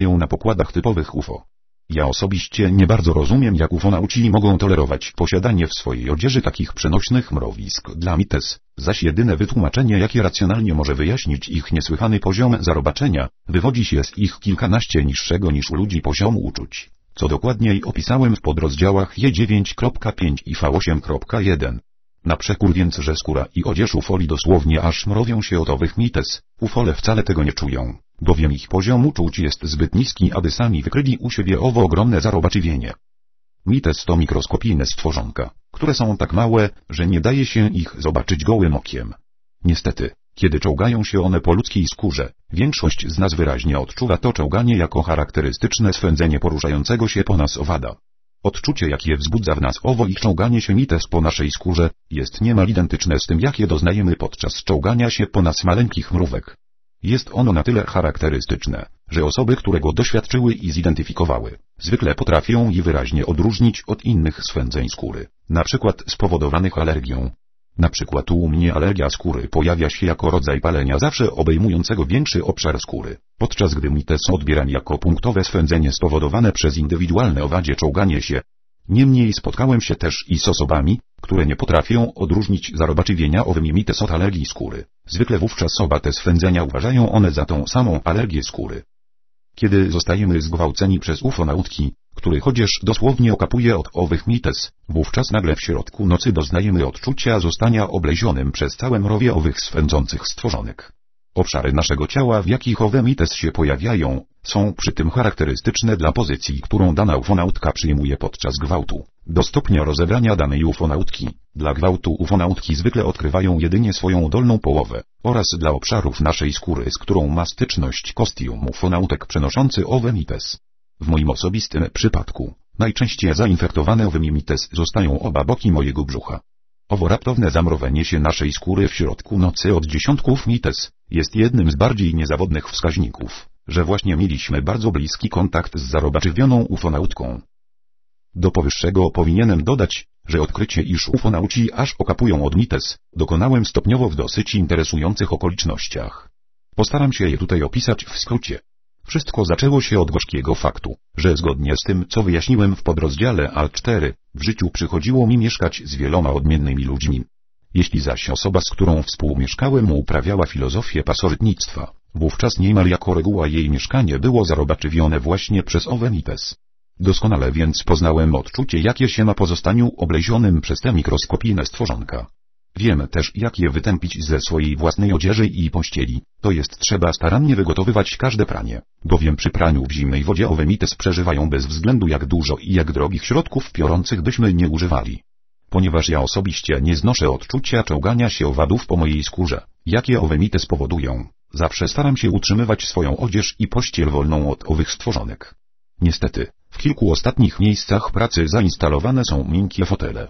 na pokładach typowych UFO. Ja osobiście nie bardzo rozumiem jak ufonauci mogą tolerować posiadanie w swojej odzieży takich przenośnych mrowisk. Dla mites, zaś jedyne wytłumaczenie jakie racjonalnie może wyjaśnić ich niesłychany poziom zarobaczenia, wywodzi się z ich kilkanaście niższego niż u ludzi poziomu uczuć, co dokładniej opisałem w podrozdziałach Je9.5 i V8.1. Na przekór więc, że skóra i odzież ufoli dosłownie aż mrowią się od owych mites, ufole wcale tego nie czują, bowiem ich poziom uczuć jest zbyt niski, aby sami wykryli u siebie owo ogromne zarobaczywienie. Mites to mikroskopijne stworzonka, które są tak małe, że nie daje się ich zobaczyć gołym okiem. Niestety, kiedy czołgają się one po ludzkiej skórze, większość z nas wyraźnie odczuwa to czołganie jako charakterystyczne swędzenie poruszającego się po nas owada. Odczucie jakie wzbudza w nas owo i czołganie się mites po naszej skórze, jest niemal identyczne z tym jakie doznajemy podczas czołgania się po nas maleńkich mrówek. Jest ono na tyle charakterystyczne, że osoby, które go doświadczyły i zidentyfikowały, zwykle potrafią je wyraźnie odróżnić od innych swędzeń skóry, na przykład spowodowanych alergią. Na przykład u mnie alergia skóry pojawia się jako rodzaj palenia zawsze obejmującego większy obszar skóry, podczas gdy mites odbieram jako punktowe swędzenie spowodowane przez indywidualne owadzie czołganie się. Niemniej spotkałem się też i z osobami, które nie potrafią odróżnić zarobaczywienia owymi mites od alergii skóry. Zwykle wówczas oba te swędzenia uważają one za tą samą alergię skóry. Kiedy zostajemy zgwałceni przez ufonautki, który chociaż dosłownie okapuje od owych mites, wówczas nagle w środku nocy doznajemy odczucia zostania oblezionym przez całe mrowie owych swędzących stworzonek. Obszary naszego ciała, w jakich owe mites się pojawiają, są przy tym charakterystyczne dla pozycji, którą dana ufonautka przyjmuje podczas gwałtu. Do stopnia rozebrania danej ufonautki, dla gwałtu ufonautki zwykle odkrywają jedynie swoją dolną połowę, oraz dla obszarów naszej skóry, z którą ma styczność kostium ufonautek przenoszący owe mites. W moim osobistym przypadku, najczęściej zainfektowane owymi mites zostają oba boki mojego brzucha. Owo raptowne zamrowienie się naszej skóry w środku nocy od dziesiątków mites jest jednym z bardziej niezawodnych wskaźników, że właśnie mieliśmy bardzo bliski kontakt z zarobaczywioną ufonautką. Do powyższego powinienem dodać, że odkrycie iż ufonauci aż okapują od mites, dokonałem stopniowo w dosyć interesujących okolicznościach. Postaram się je tutaj opisać w skrócie. Wszystko zaczęło się od gorzkiego faktu, że zgodnie z tym, co wyjaśniłem w podrozdziale A4, w życiu przychodziło mi mieszkać z wieloma odmiennymi ludźmi. Jeśli zaś osoba, z którą współmieszkałem uprawiała filozofię pasożytnictwa, wówczas niemal jako reguła jej mieszkanie było zarobaczywione właśnie przez owe mites. Doskonale więc poznałem odczucie jakie się ma po zostaniu oblezionym przez te mikroskopijne stworzonka. Wiem też jak je wytępić ze swojej własnej odzieży i pościeli, to jest trzeba starannie wygotowywać każde pranie, bowiem przy praniu w zimnej wodzie owe mites przeżywają bez względu jak dużo i jak drogich środków piorących byśmy nie używali. Ponieważ ja osobiście nie znoszę odczucia czołgania się owadów po mojej skórze, jakie owe mites powodują, zawsze staram się utrzymywać swoją odzież i pościel wolną od owych stworzonek. Niestety, w kilku ostatnich miejscach pracy zainstalowane są miękkie fotele.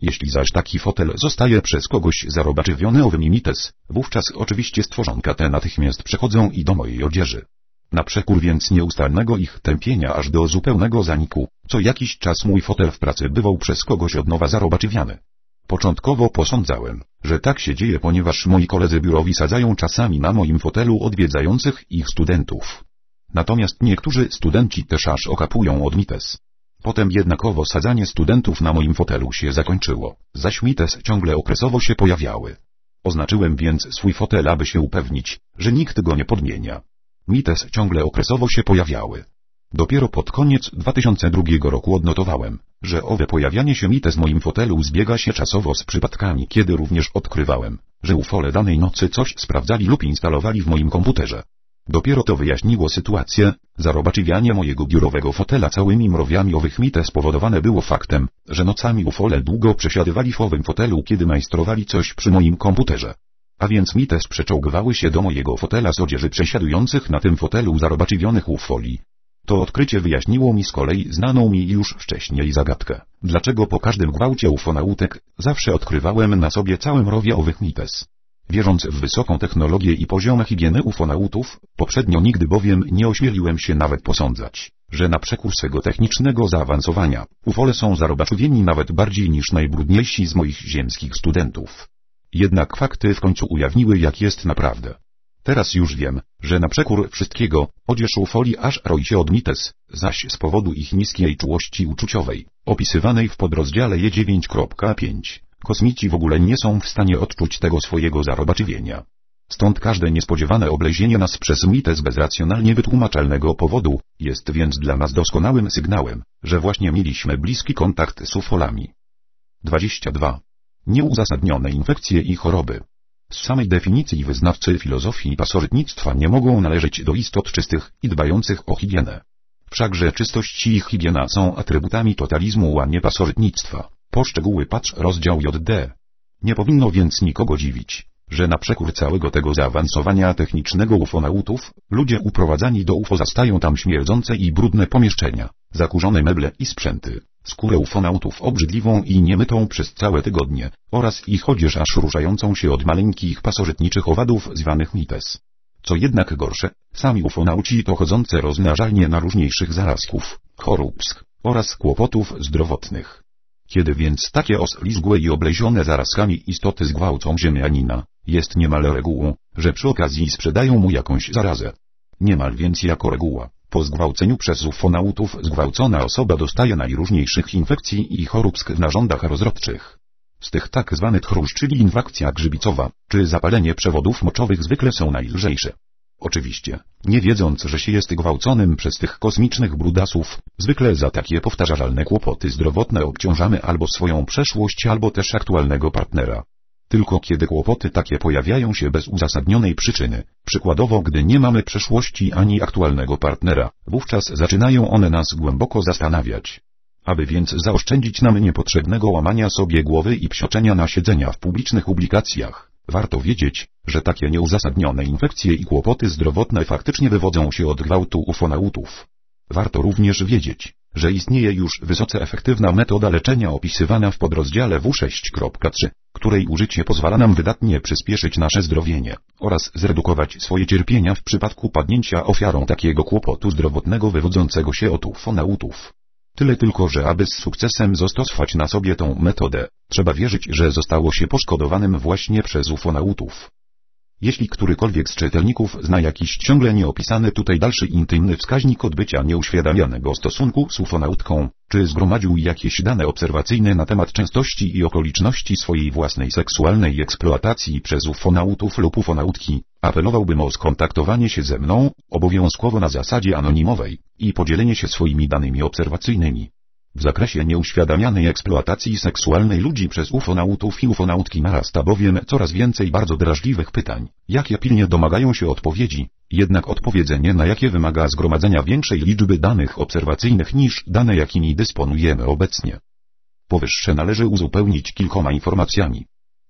Jeśli zaś taki fotel zostaje przez kogoś zarobaczywiony owymi mites, wówczas oczywiście stworzonka te natychmiast przechodzą i do mojej odzieży. Na przekór więc nieustannego ich tępienia aż do zupełnego zaniku, co jakiś czas mój fotel w pracy bywał przez kogoś od nowa zarobaczywiany. Początkowo posądzałem, że tak się dzieje ponieważ moi koledzy biurowi sadzają czasami na moim fotelu odwiedzających ich studentów. Natomiast niektórzy studenci też aż okapują od mites. Potem jednakowo sadzanie studentów na moim fotelu się zakończyło, zaś mites ciągle okresowo się pojawiały. Oznaczyłem więc swój fotel, aby się upewnić, że nikt go nie podmienia. Mites ciągle okresowo się pojawiały. Dopiero pod koniec 2002 roku odnotowałem, że owe pojawianie się mites w moim fotelu zbiega się czasowo z przypadkami, kiedy również odkrywałem, że ufole danej nocy coś sprawdzali lub instalowali w moim komputerze. Dopiero to wyjaśniło sytuację, zarobaczywianie mojego biurowego fotela całymi mrowiami owych mite spowodowane było faktem, że nocami ufole długo przesiadywali w owym fotelu kiedy majstrowali coś przy moim komputerze. A więc mites przeczołgowały się do mojego fotela z odzieży przesiadujących na tym fotelu zarobaczywionych ufoli. To odkrycie wyjaśniło mi z kolei znaną mi już wcześniej zagadkę. Dlaczego po każdym gwałcie ufonautek zawsze odkrywałem na sobie całe mrowie owych mites. Wierząc w wysoką technologię i poziom higieny ufonautów, poprzednio nigdy bowiem nie ośmieliłem się nawet posądzać, że na przekór swego technicznego zaawansowania, ufole są zarobaczowieni nawet bardziej niż najbrudniejsi z moich ziemskich studentów. Jednak fakty w końcu ujawniły jak jest naprawdę. Teraz już wiem, że na przekór wszystkiego, odzież ufoli aż roi się od mites, zaś z powodu ich niskiej czułości uczuciowej, opisywanej w podrozdziale E9.5, kosmici w ogóle nie są w stanie odczuć tego swojego zarobaczywienia. Stąd każde niespodziewane oblezienie nas przez mites bez racjonalnie wytłumaczalnego powodu, jest więc dla nas doskonałym sygnałem, że właśnie mieliśmy bliski kontakt z ufolami. 22. Nieuzasadnione infekcje i choroby. Z samej definicji wyznawcy filozofii pasożytnictwa nie mogą należeć do istot czystych i dbających o higienę. Wszakże czystość i higiena są atrybutami totalizmu, a nie pasożytnictwa. Poszczegóły patrz rozdział JD. Nie powinno więc nikogo dziwić, że na przekór całego tego zaawansowania technicznego ufonautów, ludzie uprowadzani do UFO zastają tam śmierdzące i brudne pomieszczenia, zakurzone meble i sprzęty, skórę ufonautów obrzydliwą i niemytą przez całe tygodnie, oraz ich odzież aż ruszającą się od maleńkich pasożytniczych owadów zwanych mites. Co jednak gorsze, sami ufonauci to chodzące rozmnażalnie różniejszych zarazków, chorób oraz kłopotów zdrowotnych. Kiedy więc takie oslizgłe i oblezione zarazkami istoty zgwałcą ziemianina, jest niemal regułą, że przy okazji sprzedają mu jakąś zarazę. Niemal więc jako reguła, po zgwałceniu przez ufonautów zgwałcona osoba dostaje najróżniejszych infekcji i chorób w narządach rozrodczych. Z tych tak zwanych chróż, czyli infekcja grzybicowa, czy zapalenie przewodów moczowych zwykle są najlżejsze. Oczywiście, nie wiedząc, że się jest gwałconym przez tych kosmicznych brudasów, zwykle za takie powtarzalne kłopoty zdrowotne obciążamy albo swoją przeszłość, albo też aktualnego partnera. Tylko kiedy kłopoty takie pojawiają się bez uzasadnionej przyczyny, przykładowo gdy nie mamy przeszłości ani aktualnego partnera, wówczas zaczynają one nas głęboko zastanawiać. Aby więc zaoszczędzić nam niepotrzebnego łamania sobie głowy i psioczenia na siedzenia w publicznych publikacjach, warto wiedzieć, że takie nieuzasadnione infekcje i kłopoty zdrowotne faktycznie wywodzą się od gwałtu ufonautów. Warto również wiedzieć, że istnieje już wysoce efektywna metoda leczenia opisywana w podrozdziale W6.3, której użycie pozwala nam wydatnie przyspieszyć nasze zdrowienie oraz zredukować swoje cierpienia w przypadku padnięcia ofiarą takiego kłopotu zdrowotnego wywodzącego się od ufonautów. Tyle tylko, że aby z sukcesem zastosować na sobie tą metodę, trzeba wierzyć, że zostało się poszkodowanym właśnie przez ufonautów. Jeśli którykolwiek z czytelników zna jakiś ciągle nieopisany tutaj dalszy intymny wskaźnik odbycia nieuświadamianego stosunku z ufonautką, czy zgromadził jakieś dane obserwacyjne na temat częstości i okoliczności swojej własnej seksualnej eksploatacji przez ufonautów lub ufonautki, apelowałbym o skontaktowanie się ze mną, obowiązkowo na zasadzie anonimowej, i podzielenie się swoimi danymi obserwacyjnymi. W zakresie nieuświadamianej eksploatacji seksualnej ludzi przez ufonautów i ufonautki narasta bowiem coraz więcej bardzo drażliwych pytań, jakie pilnie domagają się odpowiedzi, jednak odpowiedzenie na jakie wymaga zgromadzenia większej liczby danych obserwacyjnych niż dane jakimi dysponujemy obecnie. Powyższe należy uzupełnić kilkoma informacjami.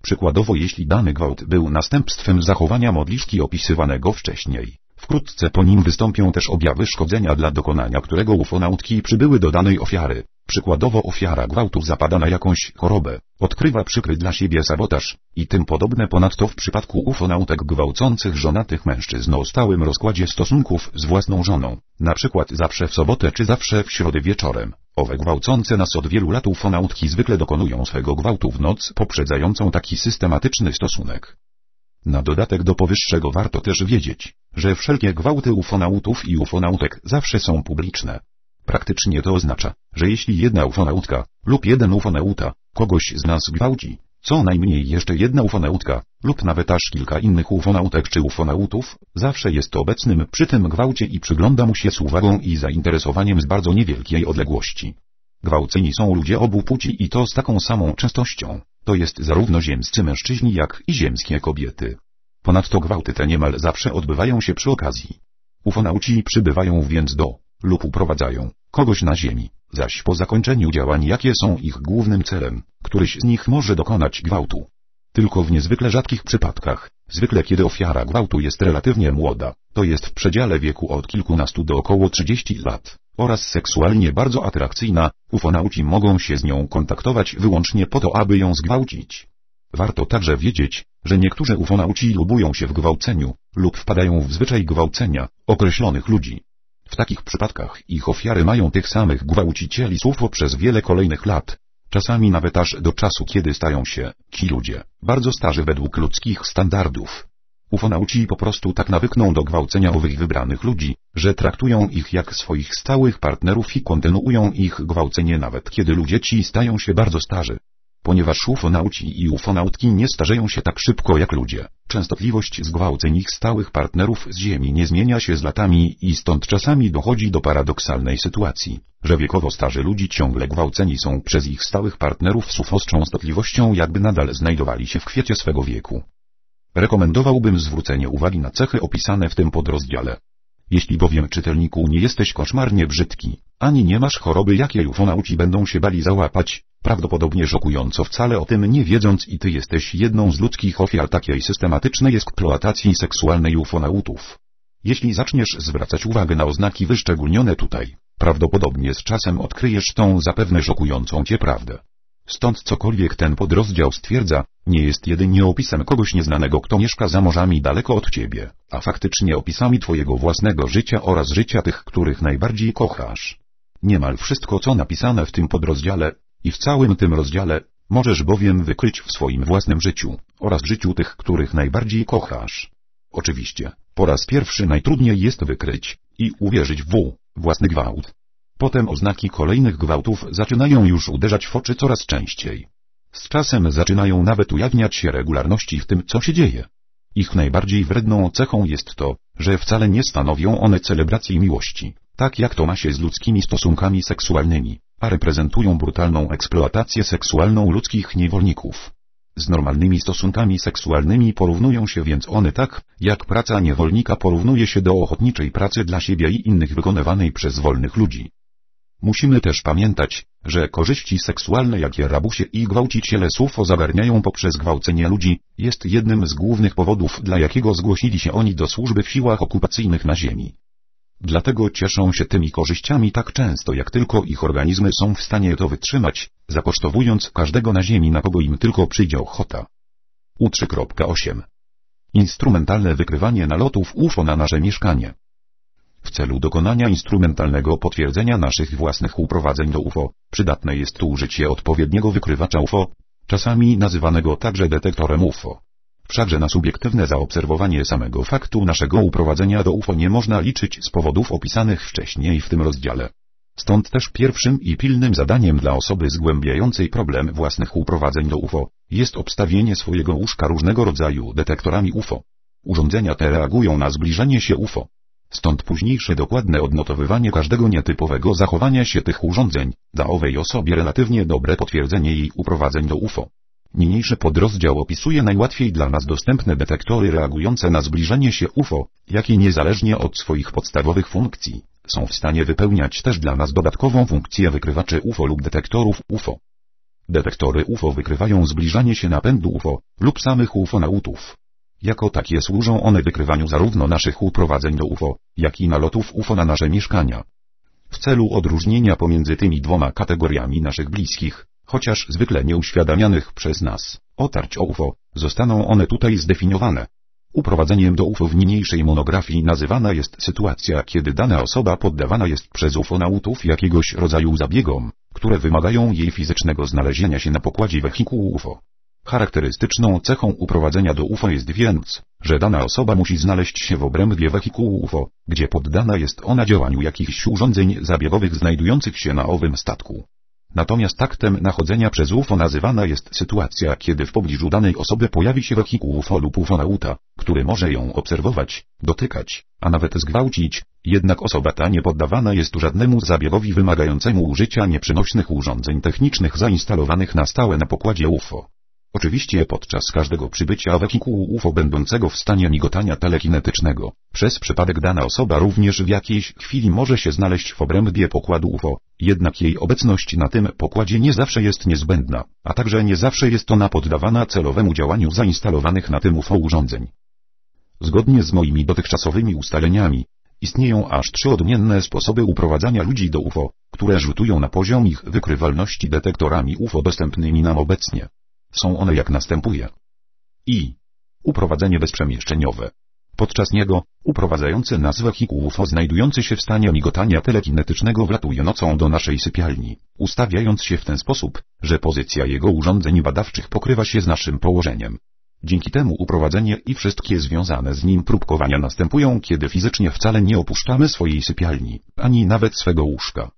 Przykładowo jeśli dany gwałt był następstwem zachowania modliszki opisywanego wcześniej, Wkrótce po nim wystąpią też objawy szkodzenia dla dokonania którego ufonautki przybyły do danej ofiary. Przykładowo ofiara gwałtu zapada na jakąś chorobę, odkrywa przykry dla siebie sabotaż i tym podobne ponadto w przypadku ufonautek gwałcących żonatych mężczyzn o stałym rozkładzie stosunków z własną żoną, na przykład zawsze w sobotę czy zawsze w środę wieczorem. Owe gwałcące nas od wielu lat ufonautki zwykle dokonują swego gwałtu w noc poprzedzającą taki systematyczny stosunek. Na dodatek do powyższego warto też wiedzieć, że wszelkie gwałty ufonautów i ufonautek zawsze są publiczne. Praktycznie to oznacza, że jeśli jedna ufonautka lub jeden ufonauta kogoś z nas gwałci, co najmniej jeszcze jedna ufonautka lub nawet aż kilka innych ufonautek czy ufonautów, zawsze jest obecnym przy tym gwałcie i przygląda mu się z uwagą i zainteresowaniem z bardzo niewielkiej odległości. Gwałceni są ludzie obu płci i to z taką samą częstością, to jest zarówno ziemscy mężczyźni jak i ziemskie kobiety. Ponadto gwałty te niemal zawsze odbywają się przy okazji. Ufonauci przybywają więc do, lub uprowadzają, kogoś na ziemi, zaś po zakończeniu działań jakie są ich głównym celem, któryś z nich może dokonać gwałtu. Tylko w niezwykle rzadkich przypadkach, zwykle kiedy ofiara gwałtu jest relatywnie młoda, to jest w przedziale wieku od kilkunastu do około 30 lat, oraz seksualnie bardzo atrakcyjna, ufonauci mogą się z nią kontaktować wyłącznie po to, aby ją zgwałcić. Warto także wiedzieć, że niektórzy ufonauci lubują się w gwałceniu, lub wpadają w zwyczaj gwałcenia, określonych ludzi. W takich przypadkach ich ofiary mają tych samych gwałcicieli słów przez wiele kolejnych lat, czasami nawet aż do czasu kiedy stają się, ci ludzie, bardzo starzy według ludzkich standardów. Ufonauci po prostu tak nawykną do gwałcenia owych wybranych ludzi, że traktują ich jak swoich stałych partnerów i kontynuują ich gwałcenie nawet kiedy ludzie ci stają się bardzo starzy. Ponieważ ufonauci i ufonautki nie starzeją się tak szybko jak ludzie, częstotliwość zgwałceń ich stałych partnerów z Ziemi nie zmienia się z latami i stąd czasami dochodzi do paradoksalnej sytuacji, że wiekowo starzy ludzi ciągle gwałceni są przez ich stałych partnerów z UFO z częstotliwością jakby nadal znajdowali się w kwiecie swego wieku. Rekomendowałbym zwrócenie uwagi na cechy opisane w tym podrozdziale. Jeśli bowiem czytelniku nie jesteś koszmarnie brzydki, ani nie masz choroby jakiej ufonauci będą się bali załapać, prawdopodobnie szokująco wcale o tym nie wiedząc i ty jesteś jedną z ludzkich ofiar takiej systematycznej eksploatacji seksualnej ufonautów. Jeśli zaczniesz zwracać uwagę na oznaki wyszczególnione tutaj, prawdopodobnie z czasem odkryjesz tą zapewne szokującą cię prawdę. Stąd cokolwiek ten podrozdział stwierdza, nie jest jedynie opisem kogoś nieznanego, kto mieszka za morzami daleko od ciebie, a faktycznie opisami twojego własnego życia oraz życia tych, których najbardziej kochasz. Niemal wszystko co napisane w tym podrozdziale, i w całym tym rozdziale, możesz bowiem wykryć w swoim własnym życiu, oraz życiu tych, których najbardziej kochasz. Oczywiście, po raz pierwszy najtrudniej jest wykryć i uwierzyć w własny gwałt. Potem oznaki kolejnych gwałtów zaczynają już uderzać w oczy coraz częściej. Z czasem zaczynają nawet ujawniać się regularności w tym, co się dzieje. Ich najbardziej wredną cechą jest to, że wcale nie stanowią one celebracji miłości, tak jak to ma się z ludzkimi stosunkami seksualnymi, a reprezentują brutalną eksploatację seksualną ludzkich niewolników. Z normalnymi stosunkami seksualnymi porównują się więc one tak, jak praca niewolnika porównuje się do ochotniczej pracy dla siebie i innych wykonywanej przez wolnych ludzi. Musimy też pamiętać, że korzyści seksualne jakie rabusie i gwałciciele SUFO zagarniają poprzez gwałcenie ludzi, jest jednym z głównych powodów dla jakiego zgłosili się oni do służby w siłach okupacyjnych na ziemi. Dlatego cieszą się tymi korzyściami tak często jak tylko ich organizmy są w stanie to wytrzymać, zakosztowując każdego na ziemi na kogo im tylko przyjdzie ochota. U3.8 Instrumentalne wykrywanie nalotów UFO na nasze mieszkanie w celu dokonania instrumentalnego potwierdzenia naszych własnych uprowadzeń do UFO, przydatne jest użycie odpowiedniego wykrywacza UFO, czasami nazywanego także detektorem UFO. Wszakże na subiektywne zaobserwowanie samego faktu naszego uprowadzenia do UFO nie można liczyć z powodów opisanych wcześniej w tym rozdziale. Stąd też pierwszym i pilnym zadaniem dla osoby zgłębiającej problem własnych uprowadzeń do UFO jest obstawienie swojego łóżka różnego rodzaju detektorami UFO. Urządzenia te reagują na zbliżenie się UFO. Stąd późniejsze dokładne odnotowywanie każdego nietypowego zachowania się tych urządzeń, da owej osobie relatywnie dobre potwierdzenie jej uprowadzeń do UFO. Niniejszy podrozdział opisuje najłatwiej dla nas dostępne detektory reagujące na zbliżenie się UFO, jakie niezależnie od swoich podstawowych funkcji, są w stanie wypełniać też dla nas dodatkową funkcję wykrywaczy UFO lub detektorów UFO. Detektory UFO wykrywają zbliżanie się napędu UFO lub samych UFOnautów. Jako takie służą one wykrywaniu zarówno naszych uprowadzeń do UFO, jak i nalotów UFO na nasze mieszkania. W celu odróżnienia pomiędzy tymi dwoma kategoriami naszych bliskich, chociaż zwykle nieuświadamianych przez nas, otarć o UFO, zostaną one tutaj zdefiniowane. Uprowadzeniem do UFO w niniejszej monografii nazywana jest sytuacja, kiedy dana osoba poddawana jest przez ufonautów jakiegoś rodzaju zabiegom, które wymagają jej fizycznego znalezienia się na pokładzie wehikułu UFO. Charakterystyczną cechą uprowadzenia do UFO jest więc, że dana osoba musi znaleźć się w obrębie wehikułu UFO, gdzie poddana jest ona działaniu jakichś urządzeń zabiegowych znajdujących się na owym statku. Natomiast aktem nachodzenia przez UFO nazywana jest sytuacja, kiedy w pobliżu danej osoby pojawi się wehikuł UFO lub ufonauta, który może ją obserwować, dotykać, a nawet zgwałcić, jednak osoba ta nie poddawana jest żadnemu zabiegowi wymagającemu użycia nieprzynośnych urządzeń technicznych zainstalowanych na stałe na pokładzie UFO. Oczywiście podczas każdego przybycia wehikułu UFO będącego w stanie migotania telekinetycznego, przez przypadek dana osoba również w jakiejś chwili może się znaleźć w obrębie pokładu UFO, jednak jej obecność na tym pokładzie nie zawsze jest niezbędna, a także nie zawsze jest ona poddawana celowemu działaniu zainstalowanych na tym UFO urządzeń. Zgodnie z moimi dotychczasowymi ustaleniami, istnieją aż trzy odmienne sposoby uprowadzania ludzi do UFO, które rzutują na poziom ich wykrywalności detektorami UFO dostępnymi nam obecnie. Są one jak następuje. I. Uprowadzenie bezprzemieszczeniowe. Podczas niego, uprowadzający nas wehikuł UFO znajdujący się w stanie migotania telekinetycznego wlatuje nocą do naszej sypialni, ustawiając się w ten sposób, że pozycja jego urządzeń badawczych pokrywa się z naszym położeniem. Dzięki temu uprowadzenie i wszystkie związane z nim próbkowania następują, kiedy fizycznie wcale nie opuszczamy swojej sypialni, ani nawet swego łóżka.